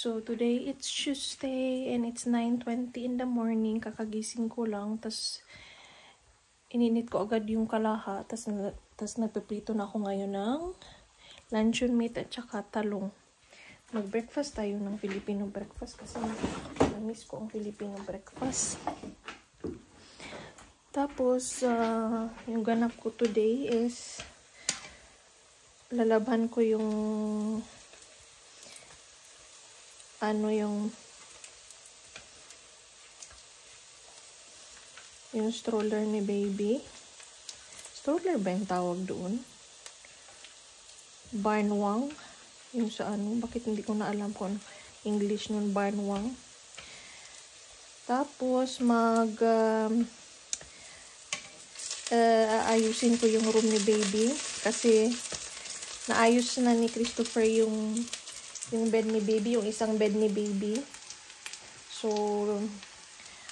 So, today it's Tuesday and it's 9.20 in the morning. Kakagising ko lang. Tapos, ininit ko agad yung kalaha. Tapos, tas nagpiprito na ako ngayon ng luncheon meat at saka talong. Mag-breakfast tayo ng Filipino breakfast kasi na-miss ko ang Filipino breakfast. Tapos, uh, yung ganap ko today is lalaban ko yung ano yung yung stroller ni baby. Stroller ba yung tawag doon? Barnwang. Yung sa ano, bakit hindi ko na alam kung English nun, barnwang. Tapos, mag um, uh, ayusin ko yung room ni baby kasi naayos na ni Christopher yung yung bed ni baby, yung isang bed ni baby. So,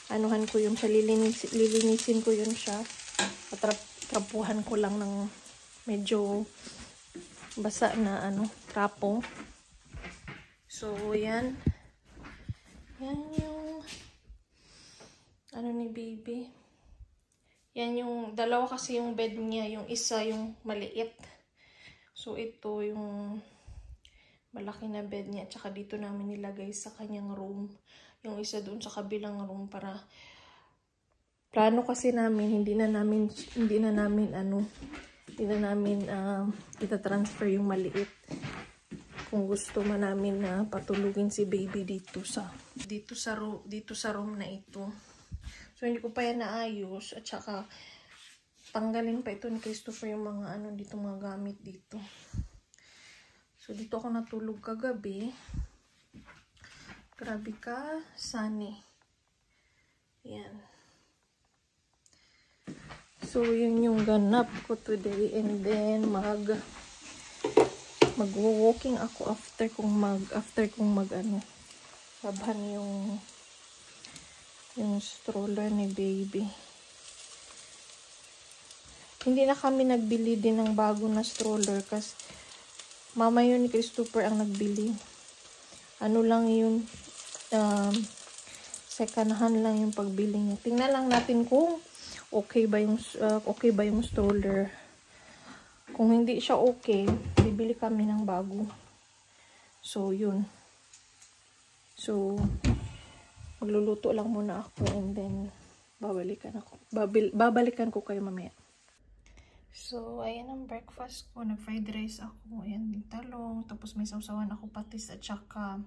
anuhan ko yung siya, lilinis, lilinisin ko yun siya. Patrap, trapuhan ko lang ng medyo basa na ano, trapo. So, yan. Yan yung ano ni baby. Yan yung, dalawa kasi yung bed niya. Yung isa, yung maliit. So, ito yung malaki na bed niya. Tsaka dito namin nilagay sa kanyang room. Yung isa doon sa kabilang room para plano kasi namin, hindi na namin, hindi na namin ano, hindi na namin uh, ita-transfer yung maliit. Kung gusto man namin na uh, patulugin si baby dito sa dito sa room, dito sa room na ito. So hindi ko pa yan naayos at saka tanggalin pa ito ni Christopher yung mga ano dito mga gamit dito. So, dito ako natulog kagabi. Grabe ka, sunny. Yan. So, yun yung ganap ko today. And then, mag mag-walking ako after kung mag after kung mag ano laban yung yung stroller ni baby. Hindi na kami nagbili din ng bago na stroller kasi Mama yun ni Christopher ang nagbili. Ano lang yun, um, second hand lang yung pagbili niya. Tingnan lang natin kung okay ba yung, uh, okay ba yung stroller. Kung hindi siya okay, bibili kami ng bago. So, yun. So, magluluto lang muna ako and then babalikan ako. Babil babalikan ko kayo mamaya. So, ayan ang breakfast ko. Nag-fried rice ako. Ayan, yung talong. Tapos may sausawan ako patis at saka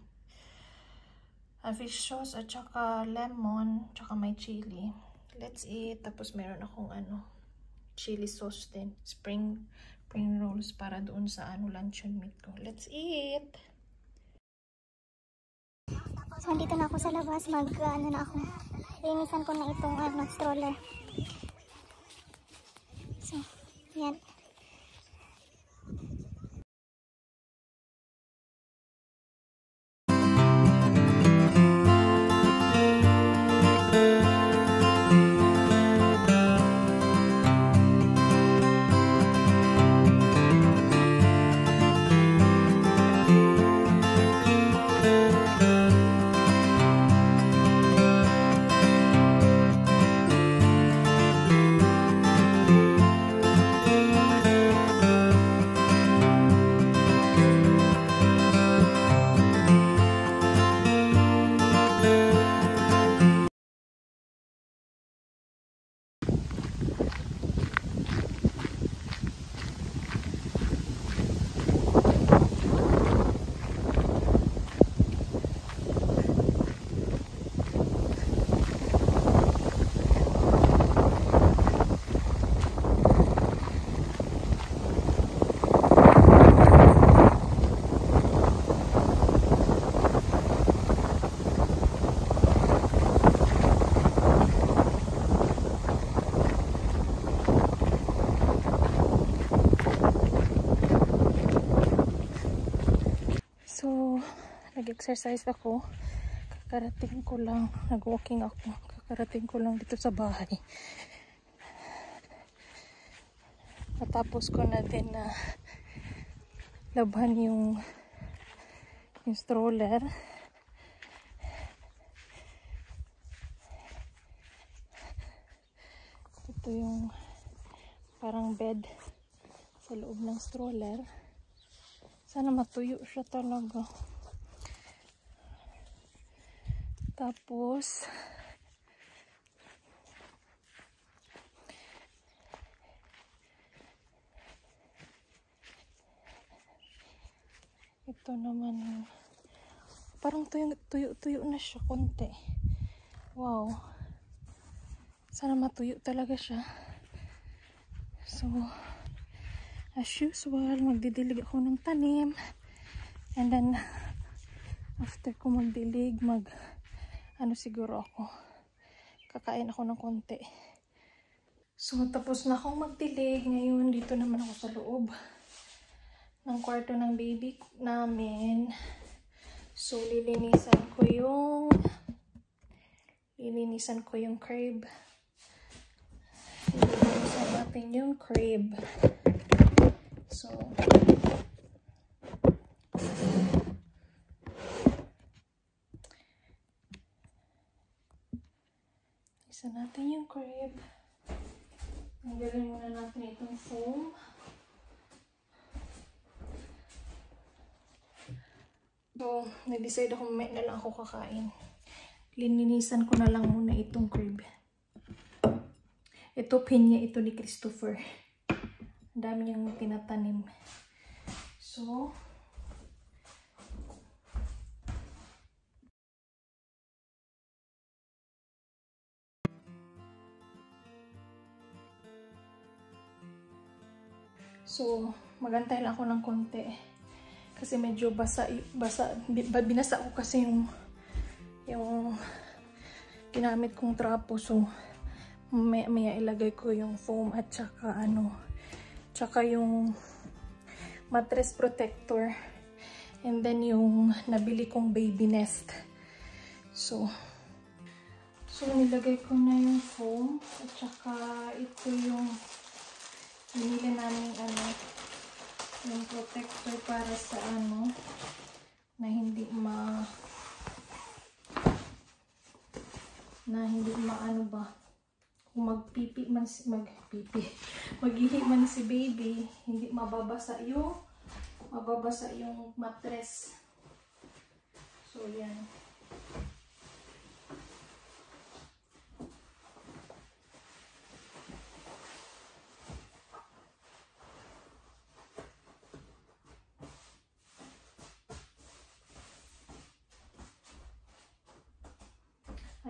uh, fish sauce at saka lemon. Tsaka may chili. Let's eat. Tapos meron akong ano, chili sauce din. Spring, spring rolls para doon sa ano, luncheon meat ko. Let's eat! So, dito na ako sa labas. Mag, ano na ako. Linisan ko na itong ano, stroller. So, 天。So, nag-exercise ako. Kakarating ko lang. Nag-walking ako. Kakarating ko lang dito sa bahay. Natapos ko na din na laban yung yung stroller. Ito yung parang bed sa loob ng stroller. Sana matuyo siya talaga. Tapos, ito naman parang tuyo, tuyo, na siya konti. Wow. Sana matuyo talaga siya. So, as usual, magdidilig ako ng tanim. And then, after ko magdilig, mag, ano siguro ako, kakain ako ng konti. So, tapos na akong magdilig. Ngayon, dito naman ako sa loob ng kwarto ng baby namin. So, lilinisan ko yung lilinisan ko yung crib. Lilinisan natin yung crib. So, isa natin yung crib. Tanggalin muna natin itong foam. So, nag-decide ako may na lang ako kakain. Lininisan ko na lang muna itong crib. Ito, pinya ito ni Christopher. Ang dami niyang tinatanim. So, So, magantay lang ako ng konti. Kasi medyo basa, basa, binasa ko kasi yung, yung ginamit kong trapo. So, may, may ilagay ko yung foam at saka ano, tsaka yung mattress protector. And then yung nabili kong baby nest. So, so nilagay ko na yung foam at saka ito yung binili namin ano, yung protector para sa ano, na hindi ma na hindi maano ba kung magpipi man si magpipi maghihi man si baby hindi mababasa yung mababasa yung mattress so yan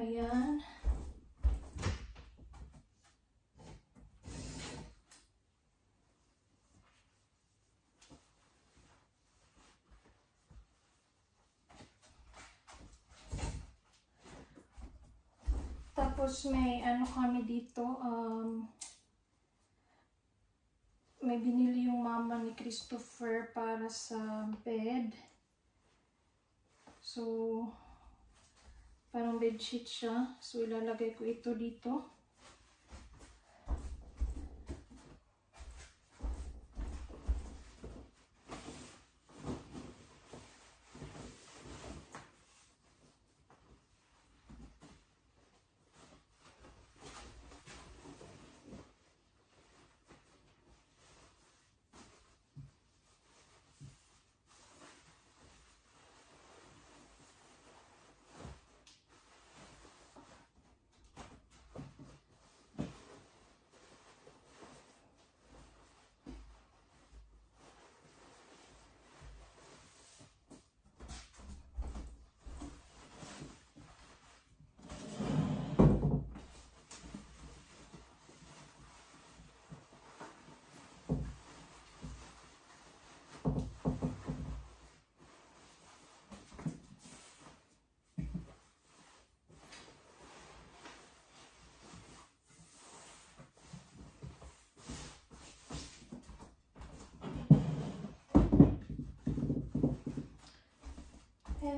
Ayan. Tapos may ano kami dito, um, may binili yung mama ni Christopher para sa bed. So, parang bedsheet siya. So, ilalagay ko ito dito.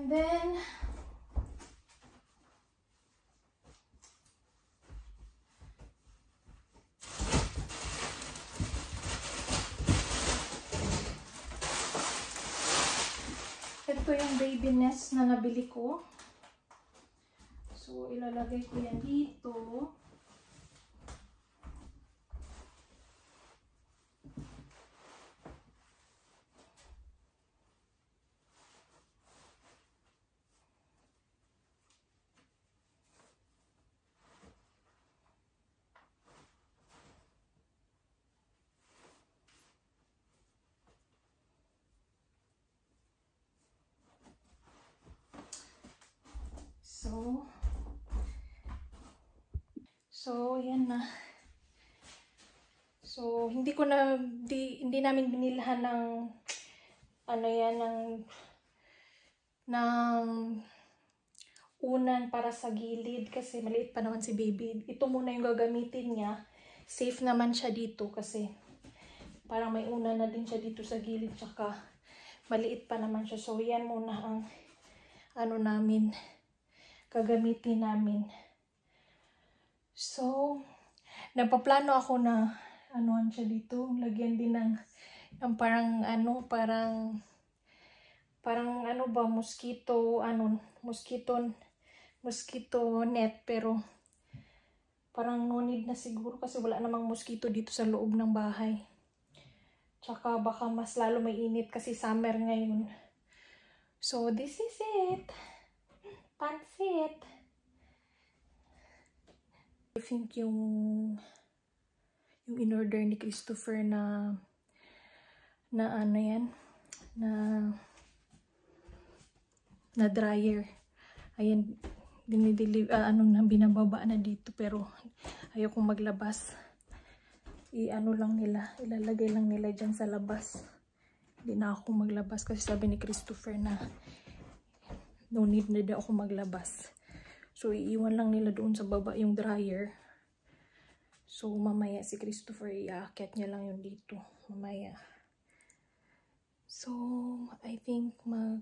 And then, ito yung baby nest na nabili ko. So, ilalagay ko yan dito. So, yan na. So, hindi ko na, di, hindi namin binilhan ng, ano yan, ng, ng unan para sa gilid kasi maliit pa naman si baby. Ito muna yung gagamitin niya. Safe naman siya dito kasi parang may unan na din siya dito sa gilid tsaka maliit pa naman siya. So, yan muna ang ano namin, gagamitin namin. So, nagpaplano ako na anuan siya dito, lagyan din ng, ng parang ano, parang parang ano ba, mosquito, ano, mosquito, mosquito net, pero parang no need na siguro kasi wala namang mosquito dito sa loob ng bahay. Tsaka baka mas lalo may init kasi summer ngayon. So, this is it. Pansit. I think yung yung in-order ni Christopher na na ano yan na na dryer. Ayan dinideliver uh, anong na binababa na dito pero ayokong maglabas. I-ano lang nila ilalagay lang nila dyan sa labas. Hindi na ako maglabas kasi sabi ni Christopher na no need na daw ako maglabas so iiwan lang nila doon sa baba yung dryer So, mamaya si Christopher, iaakit niya lang yung dito. Mamaya. So, I think mag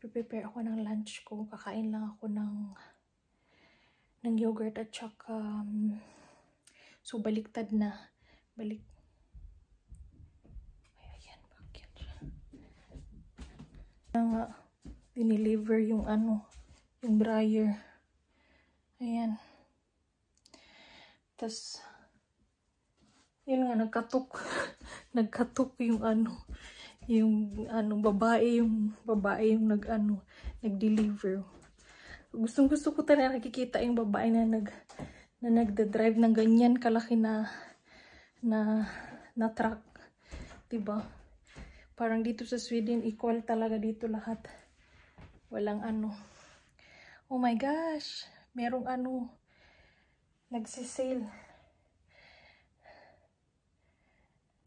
prepare ako ng lunch ko. Kakain lang ako ng ng yogurt at saka um, so, baliktad na. Balik. Ay, ayan. Bakit? nga, dineliver yung ano, yung dryer. Ayan. Tapos, yun nga, nagkatok. nagkatok yung ano, yung ano, babae, yung babae yung nag ano, nag-deliver. Gustong gusto ko talaga nakikita yung babae na nag na nagda-drive ng ganyan kalaki na na na truck. 'Di ba? Parang dito sa Sweden equal talaga dito lahat. Walang ano. Oh my gosh, merong ano nagsisale.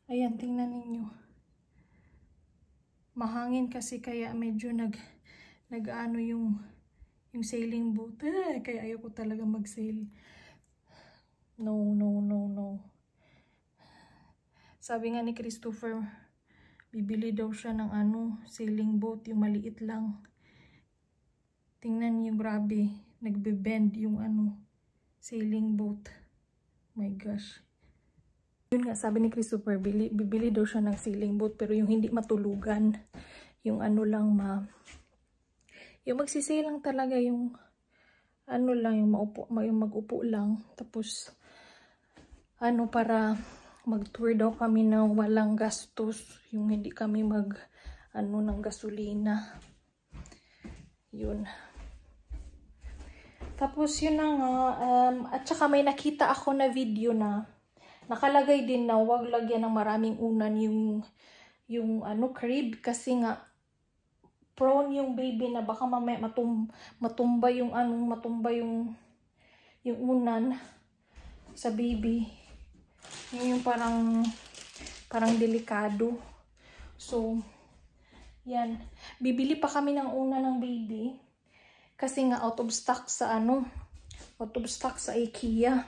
Ayan, tingnan ninyo. Mahangin kasi kaya medyo nag nag-ano yung yung sailing boat. Eh, kaya ayoko talaga mag-sail. No, no, no, no. Sabi nga ni Christopher, bibili daw siya ng ano, sailing boat, yung maliit lang. Tingnan niyo, grabe. Nagbe-bend yung ano, sailing boat. My gosh. Yun nga, sabi ni Christopher, bili, bibili daw siya ng sailing boat pero yung hindi matulugan. Yung ano lang ma... Yung magsisay lang talaga yung ano lang, yung, maupo, yung mag-upo lang. Tapos, ano para mag-tour daw kami na walang gastos. Yung hindi kami mag, ano, ng gasolina. Yun. Tapos yun na nga, um, at saka may nakita ako na video na nakalagay din na wag lagyan ng maraming unan yung yung ano crib kasi nga prone yung baby na baka mamaya matum, matumba yung anong matumba yung yung unan sa baby. Yun yung parang parang delikado. So, yan. Bibili pa kami ng una ng baby. Kasi nga out of stock sa ano, out of stock sa IKEA.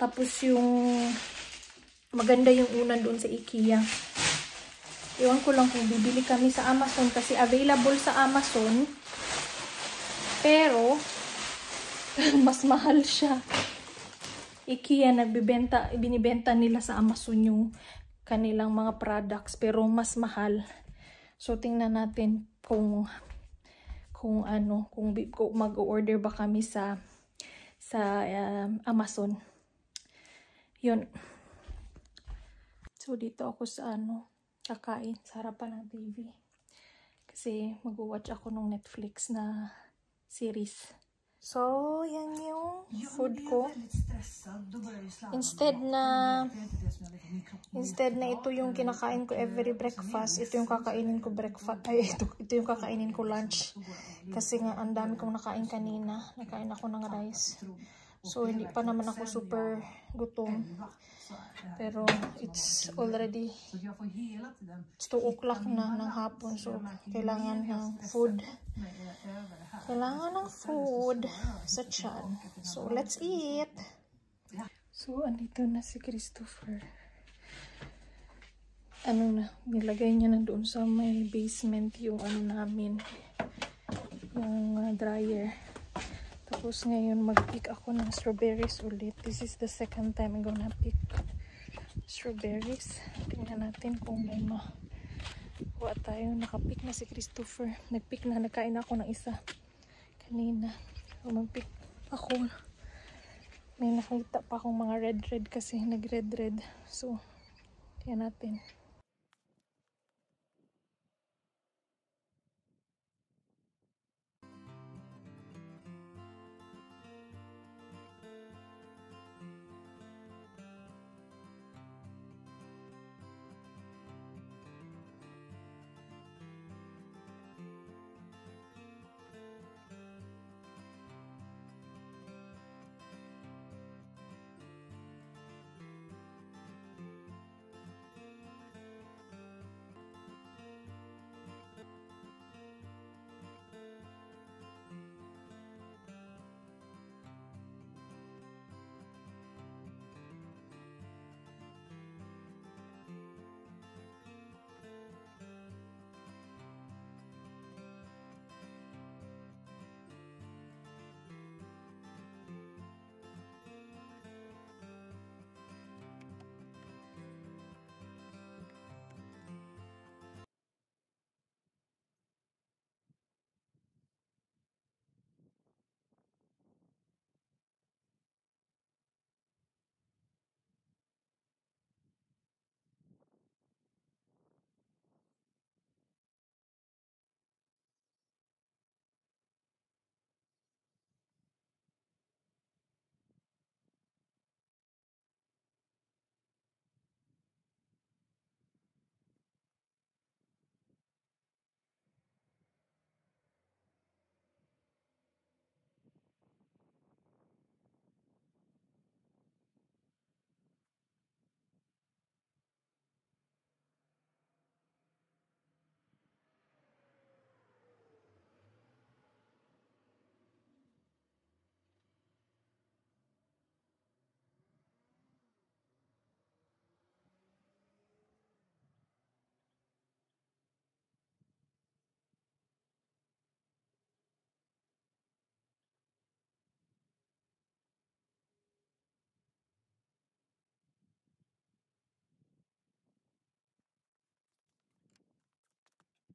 Tapos yung maganda yung unan doon sa IKEA. Iwan ko lang kung bibili kami sa Amazon kasi available sa Amazon. Pero mas mahal siya. IKEA nagbebenta, binibenta nila sa Amazon yung kanilang mga products pero mas mahal. So tingnan natin kung kung ano, kung, mag-order ba kami sa sa um, Amazon. Yun. So, dito ako sa ano, kakain sa harapan ng TV. Kasi mag-watch ako ng Netflix na series. So, yan yung food ko. Instead na instead na ito yung kinakain ko every breakfast, ito yung kakainin ko breakfast, ay ito, ito yung kakainin ko lunch. Kasi nga ang dami kong nakain kanina. Nakain ako ng rice. So, hindi pa naman ako super gutom. Pero, it's already it's 2 o'clock na ng hapon. So, kailangan ng food. Kailangan ng food sa chan. So, let's eat! So, andito na si Christopher. Ano na, nilagay niya na doon sa may basement yung ano namin. Yung uh, dryer. Tapos ngayon mag-pick ako ng strawberries ulit. This is the second time I'm gonna pick strawberries. Tingnan natin kung may ma kuha tayo. Nakapick na si Christopher. Nagpick na. Nagkain ako ng isa kanina. So, mag-pick ako. May nakita pa akong mga red-red kasi nag-red-red. So, tingnan natin.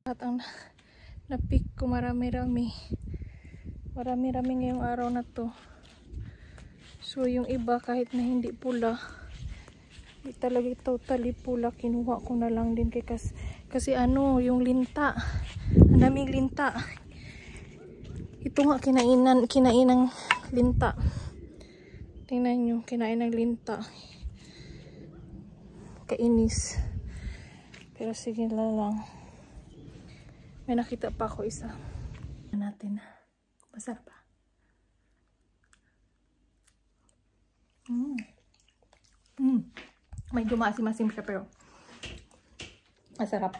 At ang na-pick ko marami-rami. Marami-rami ngayong araw na to. So yung iba kahit na hindi pula, hindi talaga totally pula, kinuha ko na lang din kay kasi, kasi ano, yung linta. Ang daming linta. Ito nga kinainan, kinainang linta. Tingnan nyo, kinain ng linta. Kainis. Pero sige na lang. May nakita pa ako isa. Natin. Masarap pa. Mm. Mm. May dumasi-masim siya pero masarap.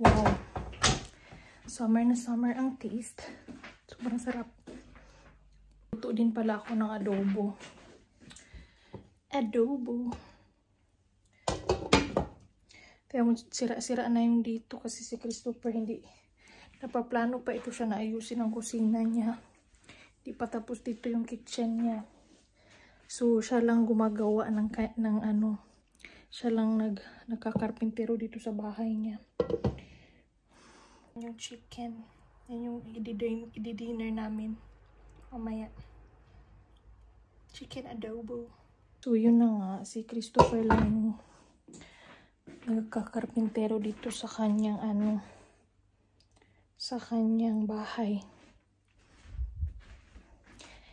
Wow. Summer na summer ang taste. Sobrang sarap. Luto din pala ako ng adobo. Adobo. Kaya sira-sira na yung dito kasi si Christopher hindi napaplano pa ito siya na ayusin ang kusina niya. Hindi pa tapos dito yung kitchen niya. So siya lang gumagawa ng, ng ano, siya lang nag, nagkakarpintero dito sa bahay niya. Yung chicken. Yan yung i-dinner namin. Mamaya. Chicken adobo. So yun na nga, si Christopher lang yung nagkakarpintero dito sa kanyang ano sa kanyang bahay.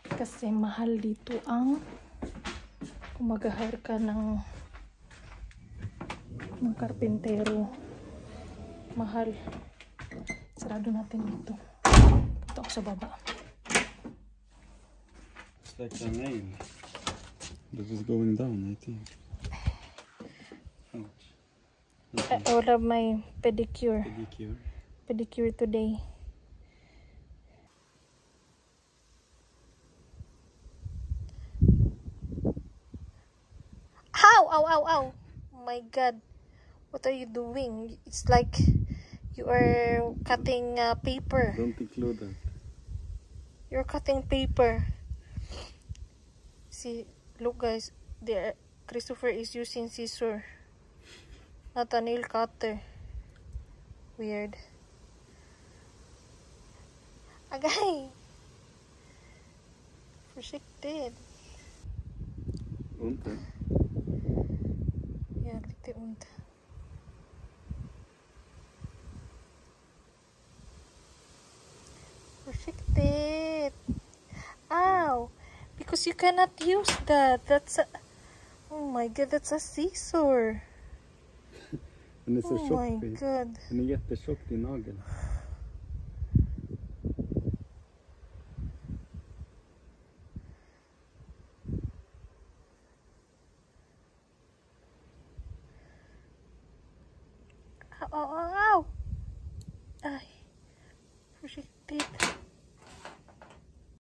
Kasi mahal dito ang kung mag-hire ka ng ng karpintero. Mahal. Sarado natin dito. Ito sa baba. Like a nail that is going down, I think. Ouch. I I will have my pedicure. Pedicure. Pedicure today. Ow! Ow! Ow! Ow! Oh my god. What are you doing? It's like you are cutting uh, paper. Don't include that. You're cutting paper. See, look guys, there Christopher is using scissor, Nathaniel Cutter. Weird. Agay! Restricted. Unta? Yeah, click the unta. Restricted. Ow! Because you cannot use that. That's a... Oh my god, that's a seesaw. Den är så Oh tjock. Den är jättetjock din nagel.